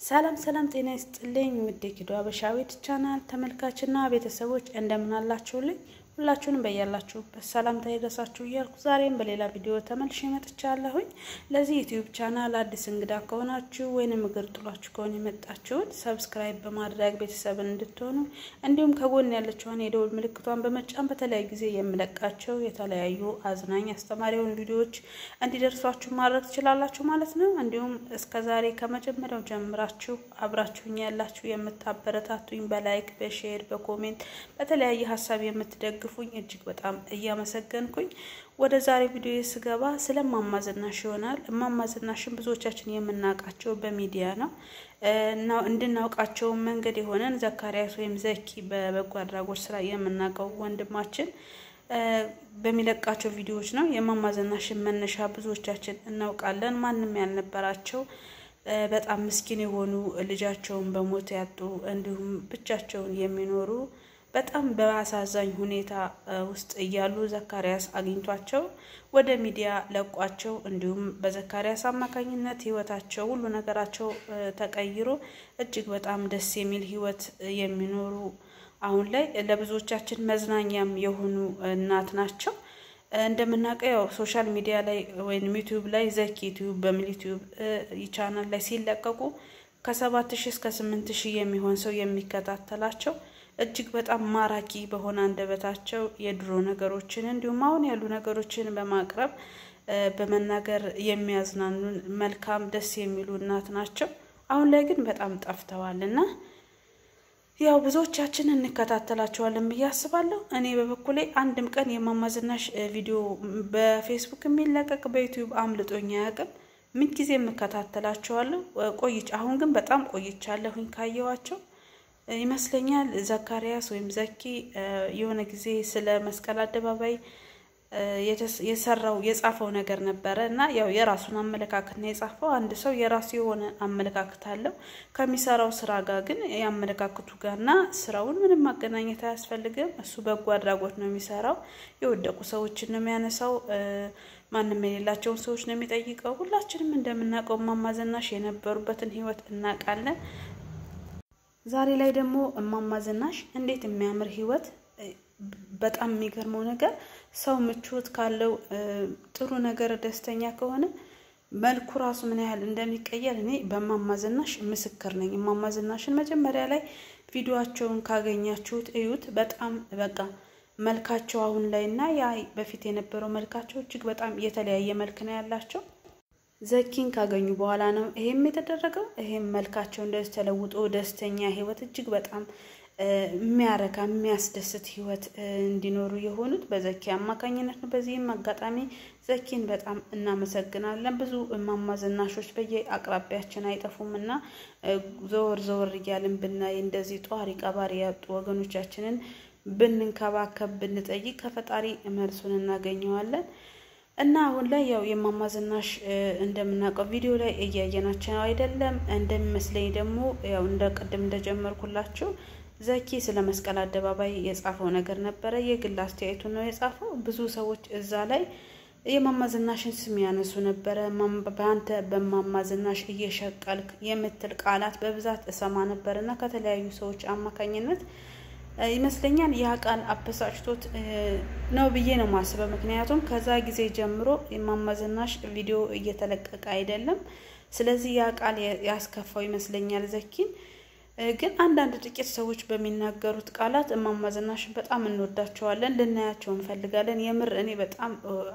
ሰላም ሰላም፣ ጤና ይስጥልኝ ውድ ኪዶ አበሻዊት ቻናል ተመልካችና ቤተሰቦች እንደምን አላችሁልኝ? ሁላችሁንም በያላችሁበት ሰላምታ ይድረሳችሁ እያልኩ ዛሬም በሌላ ቪዲዮ ተመልሼ መጥቻለሁኝ። ለዚህ ዩቲዩብ ቻናል አዲስ እንግዳ ከሆናችሁ ወይንም እግር ጥሏችሁ ከሆነ የመጣችሁት subscribe በማድረግ ቤተሰብን እንድትሆኑ እንዲሁም ከጎን ያለችውን የደውል ምልክቷን በመጫን በተለያዩ ጊዜ የምለቃቸው የተለያዩ አዝናኝ አስተማሪ የሆኑ ቪዲዮዎች እንዲደርሷችሁ ማድረግ ትችላላችሁ ማለት ነው። እንዲሁም እስከ ዛሬ ከመጀመሪያው ጀምራችሁ አብራችሁኝ ያላችሁ የምታበረታቱኝ በ like በ share በ comment በተለያየ ሀሳብ የምትደግፉኝ እጅግ በጣም እያመሰገንኩኝ ወደ ዛሬ ቪዲዮ ስገባ ስለ እማማ ዝናሽ ይሆናል። እማማ ዝናሽን ብዙዎቻችን የምናውቃቸው በሚዲያ ነው እንድናውቃቸው መንገድ የሆነን ዘካሪያስ ወይም ዘኪ በበጎ አድራጎት ስራ የምናውቀው ወንድማችን በሚለቃቸው ቪዲዮዎች ነው። የእማማ ዝናሽን መነሻ ብዙዎቻችን እናውቃለን። ማንም ያልነበራቸው በጣም ምስኪን የሆኑ ልጃቸውን በሞት ያጡ እንዲሁም ብቻቸውን የሚኖሩ በጣም በአሳዛኝ ሁኔታ ውስጥ እያሉ ዘካሪያስ አግኝቷቸው ወደ ሚዲያ ለቋቸው እንዲሁም በዘካሪያስ አማካኝነት ሕይወታቸው ሁሉ ነገራቸው ተቀይሮ እጅግ በጣም ደስ የሚል ሕይወት የሚኖሩ አሁን ላይ ለብዙዎቻችን መዝናኛም የሆኑ እናት ናቸው። እንደምናውቀው ያው social media ላይ ወይም ዩቲዩብ ላይ ዘኪ ዩቲዩብ በሚል ዩቲዩብ ቻናል ላይ ሲለቀቁ ከሰባት ሺህ እስከ ስምንት ሺህ የሚሆን ሰው የሚከታተላቸው እጅግ በጣም ማራኪ በሆነ አንደበታቸው የድሮ ነገሮችን እንዲሁም አሁን ያሉ ነገሮችን በማቅረብ በመናገር የሚያዝናኑን መልካም ደስ የሚሉ እናት ናቸው። አሁን ላይ ግን በጣም ጠፍተዋል እና ያው ብዙዎቻችን እንከታተላቸዋለን ብዬ አስባለሁ። እኔ በበኩሌ አንድም ቀን የእማማ ዝናሽ ቪዲዮ በፌስቡክ የሚለቀቅ በዩቲዩብ አምልጦኝ አያውቅም። ምን ጊዜ የምከታተላቸዋለሁ ቆይቼ አሁን ግን በጣም ቆይቻለሁኝ ካየኋቸው ይመስለኛል ዘካሪያስ ወይም ዘኪ የሆነ ጊዜ ስለ መስቀል አደባባይ የሰራው የጻፈው ነገር ነበረ እና ያው የራሱን አመለካከት ነው የጻፈው። አንድ ሰው የራሱ የሆነ አመለካከት አለው። ከሚሰራው ስራ ጋር ግን የአመለካከቱ ጋርና ስራውን ምንም ማገናኘት አያስፈልግም። እሱ በጎ አድራጎት ነው የሚሰራው። የወደቁ ሰዎችን ነው የሚያነሳው። ማንም የሌላቸውን ሰዎች ነው የሚጠይቀው። ሁላችንም እንደምናውቀው እማማ ዝናሽ የነበሩበትን ህይወት እናውቃለን። ዛሬ ላይ ደግሞ እማማ ዝናሽ እንዴት የሚያምር ህይወት በጣም የሚገርመው ነገር ሰው ምቾት ካለው ጥሩ ነገር ደስተኛ ከሆነ መልኩ ራሱ ምን ያህል እንደሚቀየር እኔ በእማማ ዝናሽ ምስክር ነኝ። እማማ ዝናሽን መጀመሪያ ላይ ቪዲዮቸውን ካገኛችሁት እዩት። በጣም በቃ መልካቸው አሁን ላይ እና ያ በፊት የነበረው መልካቸው እጅግ በጣም የተለያየ መልክ ነው ያላቸው። ዘኪን ካገኙ በኋላ ነው ይሄም የተደረገው። ይሄም መልካቸው እንደዚህ ተለውጦ ደስተኛ ህይወት እጅግ በጣም የሚያረካ የሚያስደስት ህይወት እንዲኖሩ የሆኑት በዘኪ አማካኝነት ነው። በዚህም አጋጣሚ ዘኪን በጣም እናመሰግናለን። ብዙ እማማ ዝናሾች በየአቅራቢያችን አይጠፉም እና ዘወር ዘወር እያልን ብናይ እንደዚህ ጧሪ ቀባሪ ያጡ ወገኖቻችንን ብንንከባከብ ብንጠይቅ ከፈጣሪ መልሱን እናገኘዋለን። እና አሁን ላይ ያው የእማማ ዝናሽ እንደምናውቀው ቪዲዮ ላይ እያየናቸው አይደለም። እንደሚመስለኝ ደግሞ ያው እንደ ቅድም እንደጀመርኩላችሁ ዘኪ ስለ መስቀል አደባባይ የጻፈው ነገር ነበረ። የግል አስተያየቱ ነው የጻፈው። ብዙ ሰዎች እዛ ላይ የእማማ ዝናሽን ስም ያነሱ ነበረ። በአንተ በእማማ ዝናሽ እየሸቀልክ የምትል ቃላት በብዛት እሰማ ነበር እና ከተለያዩ ሰዎች አማካኝነት ይመስለኛል ያ ቃል አበሳጭቶት ነው ብዬ ነው ማስበው። ምክንያቱም ከዛ ጊዜ ጀምሮ የእማማ ዝናሽ ቪዲዮ እየተለቀቀ አይደለም። ስለዚህ ያ ቃል ያስከፋው ይመስለኛል ዘኪን። ግን አንዳንድ ጥቂት ሰዎች በሚናገሩት ቃላት እማማ ዝናሽን በጣም እንወዳቸዋለን፣ ልናያቸው እንፈልጋለን። የምር እኔ በጣም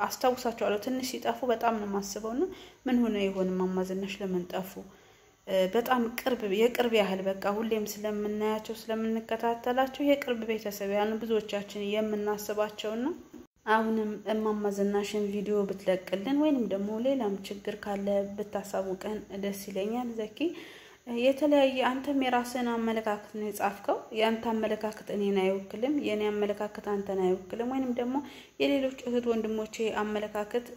አስታውሳቸዋለሁ። ትንሽ ሲጠፉ በጣም ነው የማስበው እና ምን ሆነ ይሆን እማማ ዝናሽ ለምን ጠፉ? በጣም ቅርብ የቅርብ ያህል በቃ ሁሌም ስለምናያቸው ስለምንከታተላቸው የቅርብ ቤተሰብ ያሉ ብዙዎቻችን የምናስባቸውና አሁንም እማማ ዝናሽን ቪዲዮ ብትለቅልን ወይንም ደግሞ ሌላም ችግር ካለ ብታሳውቀን ደስ ይለኛል። ዘኪ የተለያየ አንተም የራስን አመለካከት ነው የጻፍከው። የአንተ አመለካከት እኔን አይወክልም፣ የእኔ አመለካከት አንተን አይወክልም፣ ወይንም ደግሞ የሌሎች እህት ወንድሞቼ አመለካከት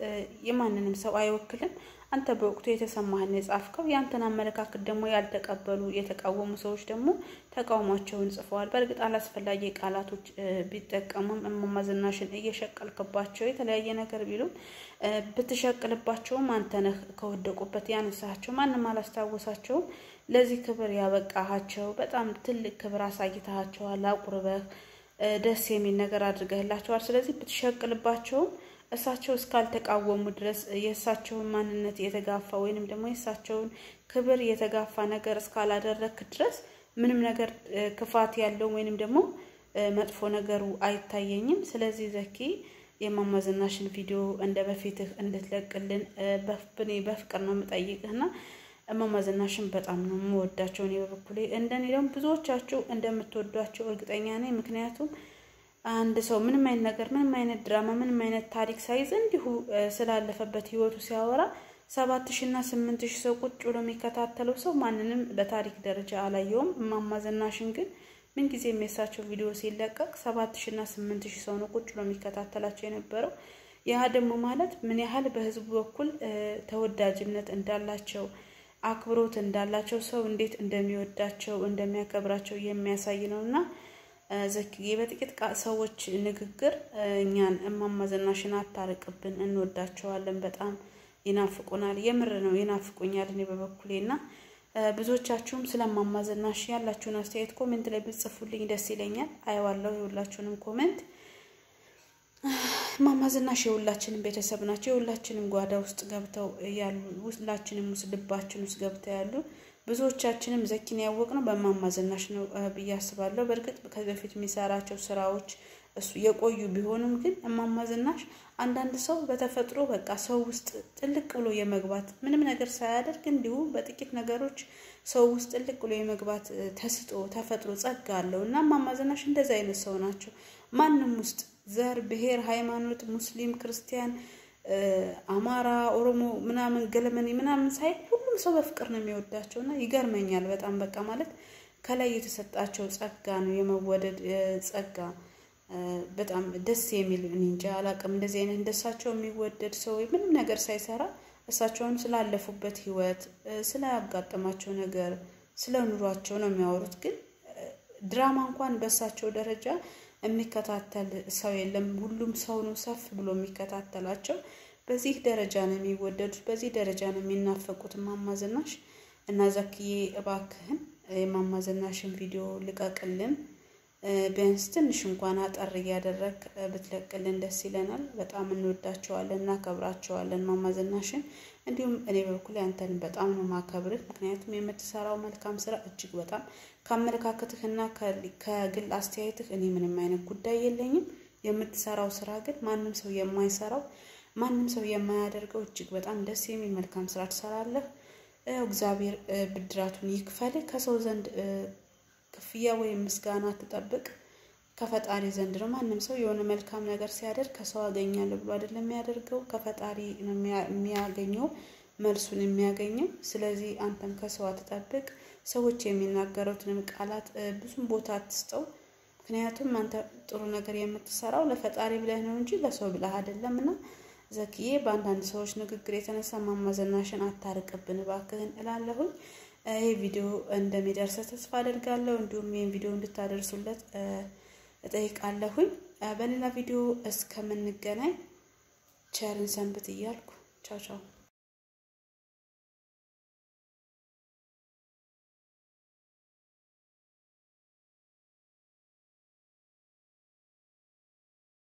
የማንንም ሰው አይወክልም። አንተ በወቅቱ የተሰማህን የጻፍከው ያንተን አመለካከት ደግሞ ያልተቀበሉ የተቃወሙ ሰዎች ደግሞ ተቃውሟቸውን ጽፈዋል። በእርግጥ አላስፈላጊ ቃላቶች ቢጠቀሙም እማማ ዝናሽን እየሸቀልክባቸው የተለያየ ነገር ቢሉም ብትሸቅልባቸውም አንተ ነህ ከወደቁበት ያነሳቸው። ማንም አላስታወሳቸውም። ለዚህ ክብር ያበቃሃቸው በጣም ትልቅ ክብር አሳይተሃቸዋል። አቁርበህ ደስ የሚል ነገር አድርገህላቸዋል። ስለዚህ ብትሸቅልባቸውም እሳቸው እስካልተቃወሙ ድረስ የእሳቸውን ማንነት የተጋፋ ወይንም ደግሞ የእሳቸውን ክብር የተጋፋ ነገር እስካላደረክ ድረስ ምንም ነገር ክፋት ያለው ወይንም ደግሞ መጥፎ ነገሩ አይታየኝም። ስለዚህ ዘኪ የእማማ ዝናሽን ቪዲዮ እንደ በፊትህ እንድትለቅልን በኔ በፍቅር ነው የምጠይቅህና እማማ ዝናሽን በጣም ነው የምወዳቸው። እኔ በበኩሌ እንደኔ ደግሞ ብዙዎቻችሁ እንደምትወዷቸው እርግጠኛ ነኝ። ምክንያቱም አንድ ሰው ምንም አይነት ነገር ምንም አይነት ድራማ ምንም አይነት ታሪክ ሳይዝ እንዲሁ ስላለፈበት ህይወቱ ሲያወራ ሰባት ሺ እና ስምንት ሺ ሰው ቁጭ ብሎ የሚከታተለው ሰው ማንንም በታሪክ ደረጃ አላየውም። እማማ ዝናሽን ግን ምንጊዜ የሚያሳቸው ቪዲዮ ሲለቀቅ ሰባት ሺ እና ስምንት ሺ ሰው ነው ቁጭ ብሎ የሚከታተላቸው የነበረው። ያ ደግሞ ማለት ምን ያህል በህዝቡ በኩል ተወዳጅነት እንዳላቸው አክብሮት እንዳላቸው ሰው እንዴት እንደሚወዳቸው እንደሚያከብራቸው የሚያሳይ ነው እና ዘኪዬ በጥቂት ሰዎች ንግግር እኛን እማማ ዝናሽን አታርቅብን። እንወዳቸዋለን። በጣም ይናፍቁናል። የምር ነው ይናፍቁኛል። እኔ በበኩሌ እና ብዙዎቻችሁም ስለ እማማ ዝናሽ ያላችሁን አስተያየት comment ላይ ብጽፉልኝ ደስ ይለኛል። አየዋለሁ የሁላችሁንም comment። እማማ ዝናሽ የሁላችንም ቤተሰብ ናቸው። የሁላችንም ጓዳ ውስጥ ገብተው ያሉ ሁላችንም ውስጥ ልባችን ውስጥ ገብተው ያሉ ብዙዎቻችንም ዘኪን ያወቅነው በእማማ ዝናሽ ነው ብዬ አስባለሁ። በእርግጥ ከዚህ በፊት የሚሰራቸው ስራዎች እሱ የቆዩ ቢሆኑም ግን እማማ ዝናሽ አንዳንድ ሰው በተፈጥሮ በቃ ሰው ውስጥ ጥልቅ ብሎ የመግባት ምንም ነገር ሳያደርግ እንዲሁ በጥቂት ነገሮች ሰው ውስጥ ጥልቅ ብሎ የመግባት ተስጦ ተፈጥሮ ጸጋ አለው እና እማማ ዝናሽ እንደዚ አይነት ሰው ናቸው። ማንም ውስጥ ዘር፣ ብሔር፣ ሃይማኖት፣ ሙስሊም፣ ክርስቲያን፣ አማራ፣ ኦሮሞ ምናምን ገለመኔ ምናምን ሳይል ሁሉም ሰው በፍቅር ነው የሚወዳቸው እና ይገርመኛል በጣም በቃ ማለት ከላይ የተሰጣቸው ጸጋ ነው የመወደድ ጸጋ በጣም ደስ የሚል እንጃ አላቅም። እንደዚህ አይነት እንደሳቸው የሚወደድ ሰው ምንም ነገር ሳይሰራ እሳቸውን ስላለፉበት ህይወት ስላጋጠማቸው ነገር ስለ ኑሯቸው ነው የሚያወሩት። ግን ድራማ እንኳን በእሳቸው ደረጃ የሚከታተል ሰው የለም። ሁሉም ሰው ነው ሰፍ ብሎ የሚከታተላቸው። በዚህ ደረጃ ነው የሚወደዱት፣ በዚህ ደረጃ ነው የሚናፈቁት እማማ ዝናሽ እና ዘክዬ እባክህን የእማማ ዝናሽን ቪዲዮ ልቀቅልን። ቢያንስ ትንሽ እንኳን አጠር እያደረግ ብትለቅልን ደስ ይለናል። በጣም እንወዳቸዋለን፣ እናከብራቸዋለን እማማ ዝናሽን። እንዲሁም እኔ በበኩል አንተን በጣም ነው ማከብርህ። ምክንያቱም የምትሰራው መልካም ስራ እጅግ በጣም ከአመለካከትህና ከግል አስተያየትህ እኔ ምንም አይነት ጉዳይ የለኝም። የምትሰራው ስራ ግን ማንም ሰው የማይሰራው ማንም ሰው የማያደርገው እጅግ በጣም ደስ የሚል መልካም ስራ ትሰራለህ። እግዚአብሔር ብድራቱን ይክፈልህ። ከሰው ዘንድ ክፍያ ወይም ምስጋና ትጠብቅ ከፈጣሪ ዘንድ ነው። ማንም ሰው የሆነ መልካም ነገር ሲያደርግ ከሰው አገኛለሁ ብሎ አይደለም የሚያደርገው፣ ከፈጣሪ የሚያገኘው መልሱን የሚያገኘው። ስለዚህ አንተም ከሰው አትጠብቅ። ሰዎች የሚናገሩትንም ቃላት ብዙም ቦታ አትስጠው። ምክንያቱም አንተ ጥሩ ነገር የምትሰራው ለፈጣሪ ብለህ ነው እንጂ ለሰው ብለህ አይደለም እና ዘክዬ በአንዳንድ ሰዎች ንግግር የተነሳ እማማ ዝናሽን አታርቅብን እባክህን እላለሁኝ። ይህ ቪዲዮ እንደሚደርስ ተስፋ አደርጋለሁ። እንዲሁም ይህን ቪዲዮ እንድታደርሱለት እጠይቃለሁኝ። በሌላ ቪዲዮ እስከምንገናኝ ቸርን ሰንብት እያልኩ ቻው ቻው።